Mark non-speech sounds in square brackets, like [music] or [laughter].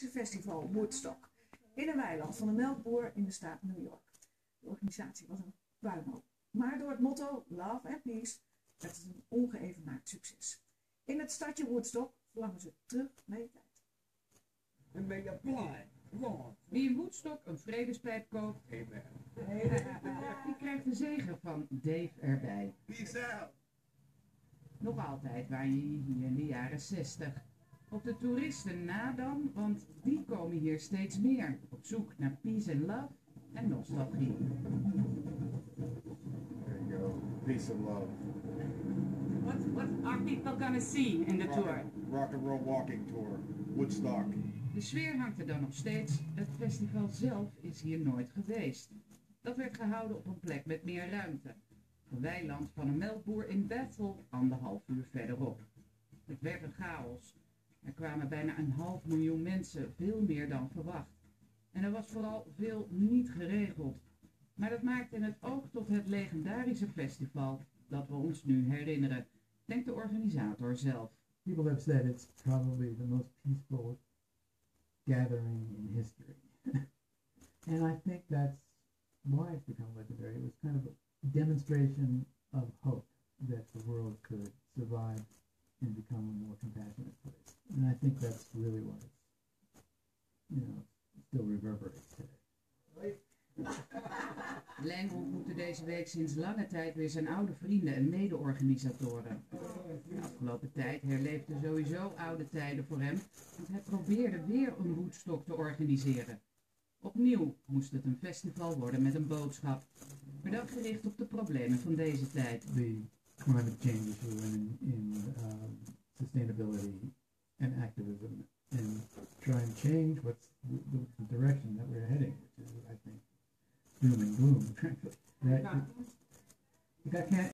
legendarische festival Woodstock in een weiland van een melkboer in de staat New York. De organisatie was een puinhoop, maar door het motto Love and Peace werd het een ongeëvenaard succes. In het stadje Woodstock verlangen ze terug naar je tijd. May you fly long. Wie in Woodstock een vredespijp koopt, [laughs] die krijgt de zegen van Dave erbij. Peace out. Nog altijd waren je hier in de jaren 60. Op de toeristen na dan, want die komen hier steeds meer. Op zoek naar peace and love en nostalgie. There you go. Peace and love. What, what are people gonna see in the Rock tour? rock and roll walking tour. Woodstock. De sfeer hangt er dan nog steeds. Het festival zelf is hier nooit geweest. Dat werd gehouden op een plek met meer ruimte. Een weiland van een melkboer in Bethel, anderhalf uur verderop. Het werd een chaos. Er kwamen bijna een half miljoen mensen, veel meer dan verwacht. En er was vooral veel niet geregeld. Maar dat maakte het ook tot het legendarische festival dat we ons nu herinneren, denkt de organisator zelf. people have said it's probably the most peaceful gathering in history. [laughs] and I think that's why it's become legendary. It was kind of a demonstration of hope that the world could survive and become a more compassionate place. And I think that's really why it's, you know, still reverberates today. Lang [laughs] ontmoette deze week sinds lange tijd weer zijn oude vrienden en mede-organisatoren. De afgelopen tijd herleefde sowieso oude tijden voor hem, want hij probeerde weer een woedstok te organiseren. Opnieuw moest het een festival worden met een boodschap, maar dan gericht op de problemen van deze tijd. The climate change issue and in, in um, sustainability and activism and try and change what's the, the direction that we're heading, which is, I think, doom and gloom, [laughs] frankly. That. I can't